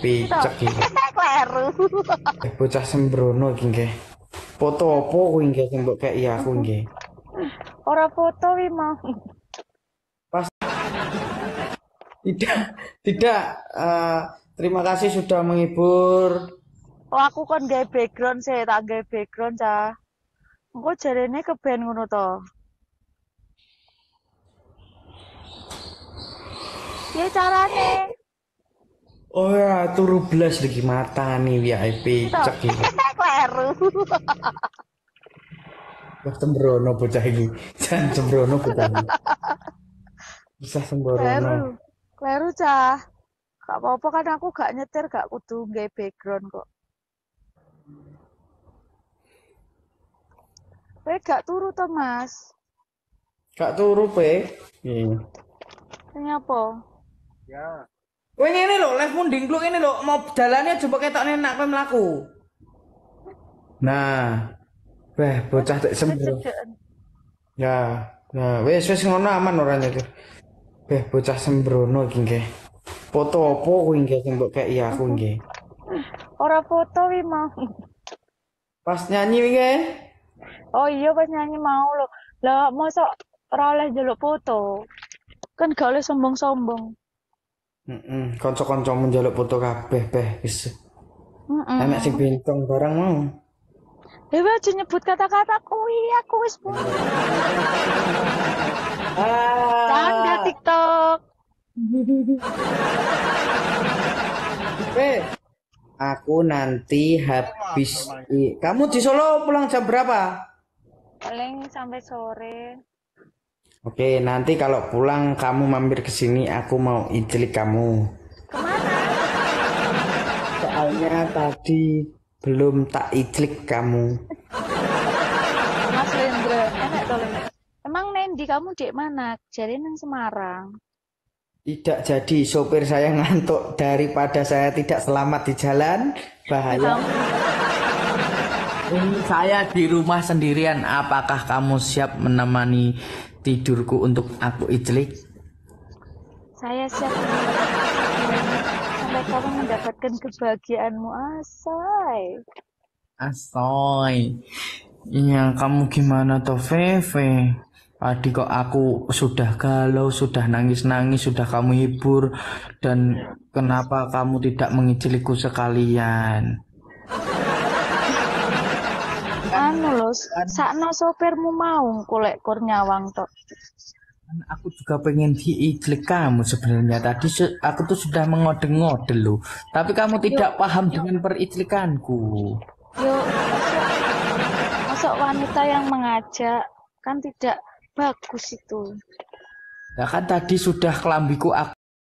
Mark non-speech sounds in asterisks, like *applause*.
picek iki. *laughs* Kleru. Eh, Bocah sembrono iki nggih. Foto apa kuwi nggih sing mbok kei aku *laughs* nggih. Ora foto wi mau. Tidak, tidak. eh, terima kasih sudah menghibur. Oh aku kon gawe background sih, tak gawe background cah. Engko jarene keben ngono to. Ya carane. Oh ya, turu blas lagi mata nih VIP cek iki. *laughs* Kleru. Wah sembrono bocah iki. Jan sembrono bocah iki. Bisa sembrono. Kleru cah. Gak apa-apa kan aku gak nyetir, gak kudu gawe background kok. Kowe gak turu to, Mas? Gak turu pe. Iya. Ini apa? Kowe ngene lho, live munding lu ini lho, mau jalannya coba ketokne nak kowe mlaku. Nah. Weh, bocah tak sembrono. Cedeken. Ya, ya wis wis ngono aman ora nyetir. Weh, bocah sembrono iki nggih. Foto apa kuwi nggih sing mbok kei aku nggih. Ora foto wi mau. Pas nyanyi nggih. Oh iya pas nyanyi mau lo. Lah mosok ora oleh njaluk foto. Kan gak oleh sombong-sombong. Heeh, kanca-kancamu njaluk foto kabeh, beh wis. Heeh. Enak sing bintang barang mau. Dewe aja nyebut kata-kata kuwi, aku wis punya. Canda Ah. TikTok. *laughs* Eh, aku nanti habis i- kamu di Solo pulang jam berapa? Paling sampai sore. Oke, nanti kalau pulang kamu mampir ke sini, aku mau ijelik kamu. Ke mana? Soalnya tadi belum tak ijelik kamu. Mas Lendra, enak to Lendra. Emang Nendi kamu di mana? Jadi nang Semarang. Tidak jadi sopir saya ngantuk daripada saya tidak selamat di jalan, bahaya. Saya di rumah sendirian. Apakah kamu siap menemani tidurku untuk aku ijlik? Saya siap sampai kamu mendapatkan kebahagiaanmu asai. Asoy. Iya, kamu gimana toh, Feve? Tadi kok aku sudah galau, sudah nangis-nangis, sudah kamu hibur, dan kenapa kamu tidak mengijiliku sekalian? Sakno sopirmu mau kulek kur nyawang tok. Kan Aku juga pengen diijlik kamu sebenarnya. Tadi su- aku tuh sudah mengode-ngode loh. Tapi kamu tidak paham dengan perijlikanku. Yo, masuk, masuk wanita yang mengajak kan tidak bagus itu. Ya kan tadi sudah kelambiku aku